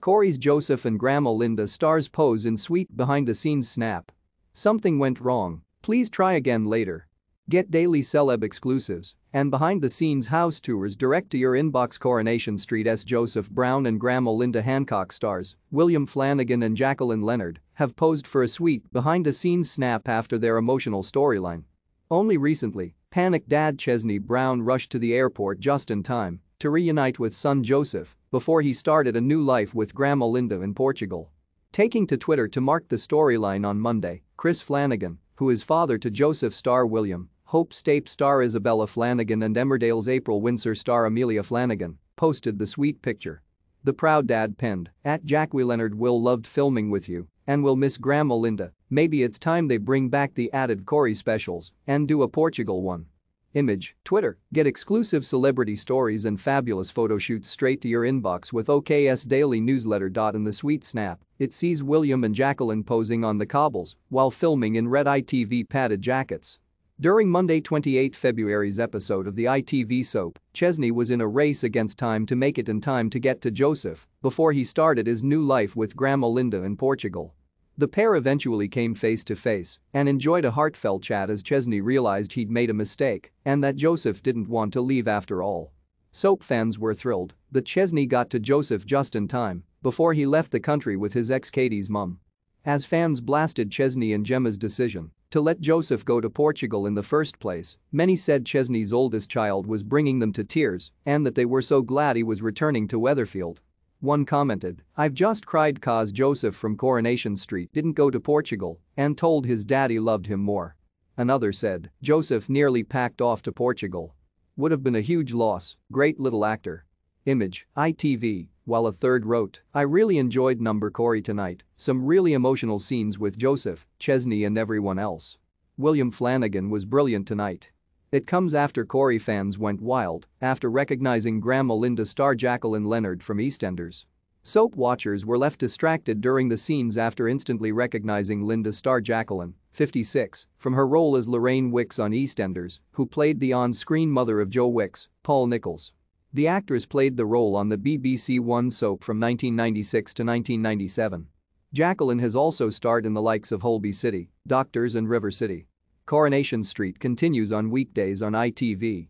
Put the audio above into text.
Corrie's Joseph and Grandma Linda stars pose in sweet behind-the-scenes snap. Something went wrong. Please try again later. Get daily celeb exclusives and behind-the-scenes house tours direct to your inbox Coronation Street Street's Joseph Brown and Grandma Linda Hancock stars, William Flanagan and Jacqueline Leonard, have posed for a sweet behind-the-scenes snap after their emotional storyline. Only recently, panicked dad Chesney Brown rushed to the airport just in time to reunite with son Joseph before he started a new life with Grandma Linda in Portugal. Taking to Twitter to mark the storyline on Monday, Chris Flanagan, who is father to Joseph star William, Hope Street star Isabella Flanagan and Emmerdale's April Windsor star Amelia Flanagan, posted the sweet picture. The proud dad penned, at Jackie Leonard will loved filming with you and will miss Grandma Linda, maybe it's time they bring back the added Corrie specials and do a Portugal one. Image, Twitter, get exclusive celebrity stories and fabulous photo shoots straight to your inbox with OKS Daily Newsletter. In the sweet snap, it sees William and Jacqueline posing on the cobbles while filming in red ITV padded jackets. During Monday 28 February's episode of the ITV soap, Chesney was in a race against time to make it in time to get to Joseph before he started his new life with Grandma Linda in Portugal. The pair eventually came face to face and enjoyed a heartfelt chat as Chesney realized he'd made a mistake and that Joseph didn't want to leave after all. Soap fans were thrilled that Chesney got to Joseph just in time before he left the country with his ex Katie's mum. As fans blasted Chesney and Gemma's decision to let Joseph go to Portugal in the first place, many said Chesney's oldest child was bringing them to tears and that they were so glad he was returning to Weatherfield one commented, I've just cried cause Joseph from Coronation Street didn't go to Portugal and told his daddy loved him more. Another said, Joseph nearly packed off to Portugal. Would have been a huge loss, great little actor. Image, ITV, while a third wrote, I really enjoyed number Corrie tonight, some really emotional scenes with Joseph, Chesney and everyone else. William Flanagan was brilliant tonight. It comes after Corrie fans went wild after recognizing Grandma Linda star Jacqueline Leonard from EastEnders. Soap watchers were left distracted during the scenes after instantly recognizing Linda star Jacqueline, 56, from her role as Lorraine Wicks on EastEnders, who played the on-screen mother of Joe Wicks, Paul Nichols. The actress played the role on the BBC One soap from 1996 to 1997. Jacqueline has also starred in the likes of Holby City, Doctors and River City. Coronation Street continues on weekdays on ITV